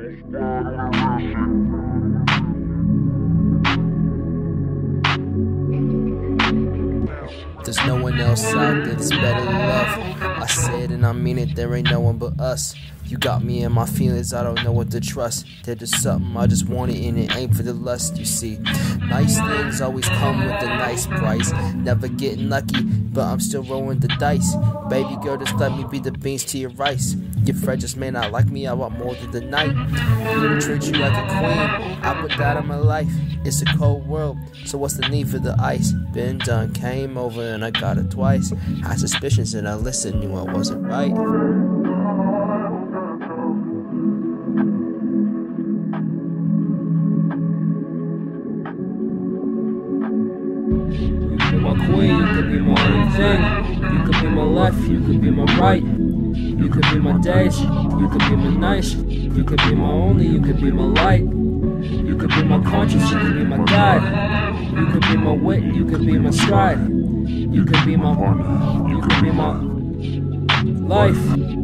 There's no one else out there that's better than love. I said and I mean it, there ain't no one but us. You got me in my feelings, I don't know what to trust. There's just something I just want it and it ain't for the lust, you see. Nice things always come with a nice price. Never getting lucky, but I'm still rolling the dice. Baby girl, just let me be the beans to your rice. Your friend just may not like me, I want more than the night. Gonna treat you like a queen, I put that in my life. It's a cold world, so what's the need for the ice? Been done, came over and I got it twice. Had suspicions and I listened, knew I wasn't right. Be my right. You could be my days, you could be my nights. You could be my only, you could be my light. You could be my conscience, you could be my guide. You could be my wit, you could be my stride. You could be my, you could be my life.